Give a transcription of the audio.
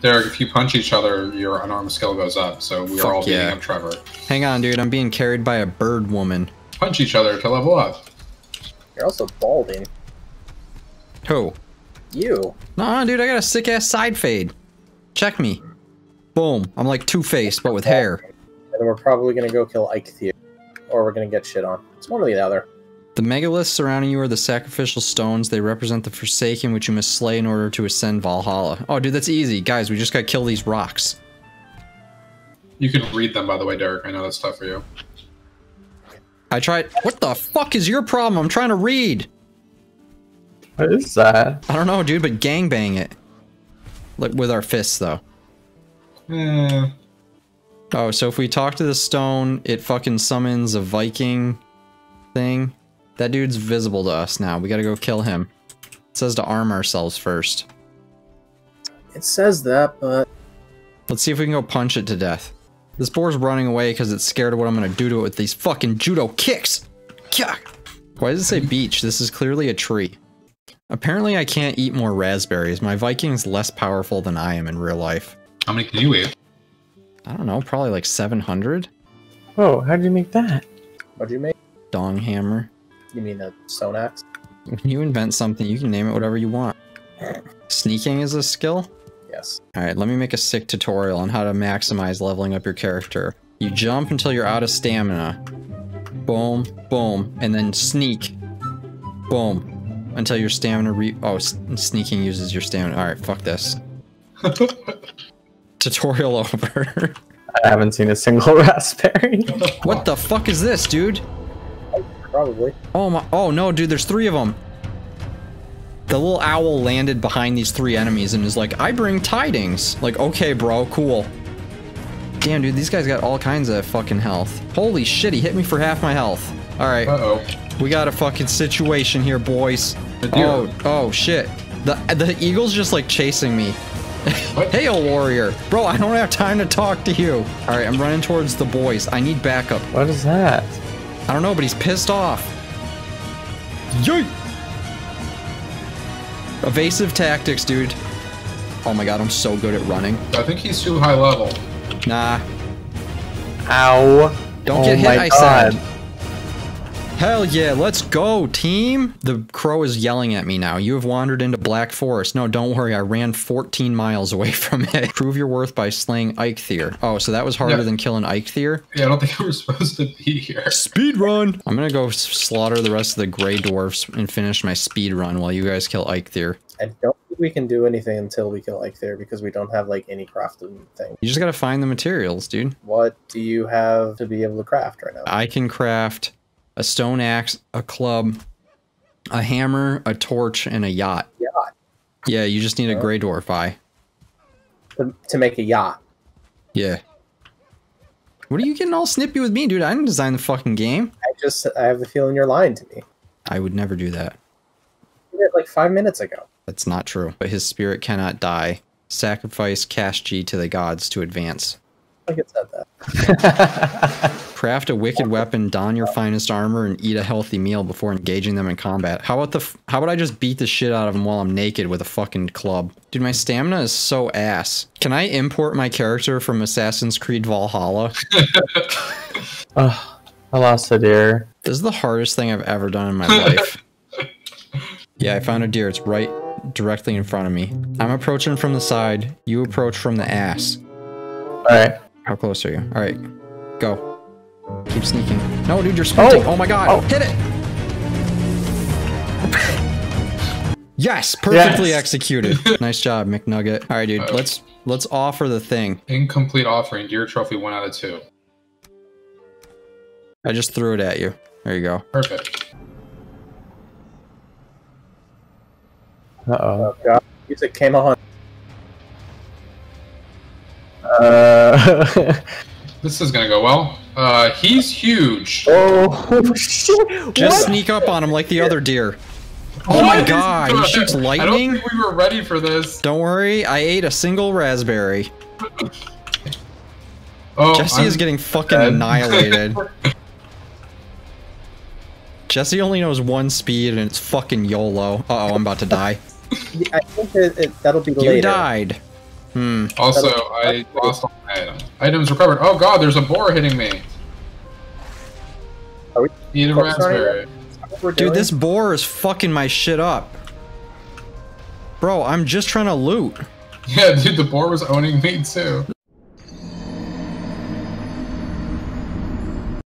Derek, if you punch each other, your unarmed skill goes up. So we Fuck are all beating yeah. up Trevor. Hang on, dude. I'm being carried by a bird woman. Punch each other to level up. You're also balding. Who? You. Nah, dude. I got a sick ass side fade. Check me. Boom. I'm like Two Face, but with hair. And we're probably gonna go kill Eikthyr. Or we're gonna get shit on. It's one or the other. The megaliths surrounding you are the sacrificial stones. They represent the Forsaken, which you must slay in order to ascend Valhalla. Oh, dude, that's easy. Guys, we just gotta kill these rocks. You can read them, by the way, Derek. I know that's tough for you. I tried. What the fuck is your problem? I'm trying to read. What is that? I don't know, dude, but gangbang it. Like with our fists, though. Eh, Oh, so if we talk to the stone, it fucking summons a Viking thing. That dude's visible to us now. We gotta go kill him. It says to arm ourselves first. It says that, but Let's see if we can go punch it to death. This boar's running away because it's scared of what I'm gonna do to it with these fucking judo kicks. Kyak. Why does it say beach? This is clearly a tree. Apparently I can't eat more raspberries. My Viking's less powerful than I am in real life. how many can you eat? I don't know, probably like 700? Oh, how did you make that? what'd you make? Dong hammer. You mean a Sonax? When you invent something, you can name it whatever you want. Sneaking is a skill? Yes. Alright, let me make a sick tutorial on how to maximize leveling up your character. You jump until you're out of stamina. Boom, boom, and then sneak. Boom. Until your stamina re- Oh, sneaking uses your stamina. Alright, fuck this. Tutorial over. I haven't seen a single raspberry. what the fuck is this, dude? Probably. Oh my- Oh no, dude, there's three of them. The little owl landed behind these three enemies and is like, I bring tidings. Like, okay, bro, cool. Damn, dude, these guys got all kinds of fucking health. Holy shit, he hit me for half my health. Alright, Uh-oh. we got a fucking situation here, boys. Oh, oh shit. The, the eagle's just like chasing me. hey, Hail, warrior. Bro, I don't have time to talk to you. Alright, I'm running towards the boys. I need backup. What is that? I don't know, but he's pissed off. Yoink! Evasive tactics, dude. Oh my god, I'm so good at running. I think he's too high level. Nah, Ow. don't oh get hit, my I God. said. Hell yeah, let's go, team! The crow is yelling at me now. You have wandered into Black Forest. No, don't worry, I ran 14 miles away from it. Prove your worth by slaying Eikthyr. Oh, so that was harder Yeah. than killing Eikthyr? Yeah, I don't think we were supposed to be here. Speed run! I'm gonna go slaughter the rest of the gray dwarfs and finish my speed run while you guys kill Eikthyr. I don't think we can do anything until we kill Eikthyr because we don't have like any crafting thing. You just gotta find the materials, dude. What do you have to be able to craft right now? I can craft a stone axe, a club, a hammer, a torch, and a yacht. Yacht. Yeah, you just need a oh. gray dwarf eye. To, to make a yacht. Yeah. What are you getting all snippy with me, dude? I didn't design the fucking game. I just I have the feeling you're lying to me. I would never do that. You did it like five minutes ago. That's not true. But his spirit cannot die. Sacrifice cash G to the gods to advance. I think it said that. Craft a wicked weapon, don your finest armor, and eat a healthy meal before engaging them in combat. How about the? F- how about I just beat the shit out of them while I'm naked with a fucking club? Dude, my stamina is so ass. Can I import my character from Assassin's Creed Valhalla? Ugh, I lost a deer. This is the hardest thing I've ever done in my life. Yeah, I found a deer. It's right directly in front of me. I'm approaching from the side. You approach from the ass. Alright. How close are you? All right, go. Keep sneaking. No, dude, you're sprinting. Oh, Oh. my god. Oh. Hit it. yes, perfectly Yes. executed. nice job, McNugget. All right, dude, Oh. let's let's offer the thing. Incomplete offering. Deer trophy one out of two. I just threw it at you. There you go. Perfect. Uh oh. Oh god. Music came on. Uh. This is gonna go well. Uh, he's huge. oh shit! Just What? sneak up on him like the other deer. Oh my god, he good? shoots I don't lightning. think we were ready for this. Don't worry, I ate a single raspberry. Oh, Jesse I'm is getting fucking dead. annihilated. Jesse only knows one speed and it's fucking YOLO. Uh oh, I'm about to die. I think that it, that'll be You later. died. Hmm. Also, I lost all my items. Items recovered. Oh god, there's a boar hitting me. Are we Eat a focused on it raspberry. Dude, this boar is fucking my shit up. Bro, I'm just trying to loot. Yeah, dude, the boar was owning me too.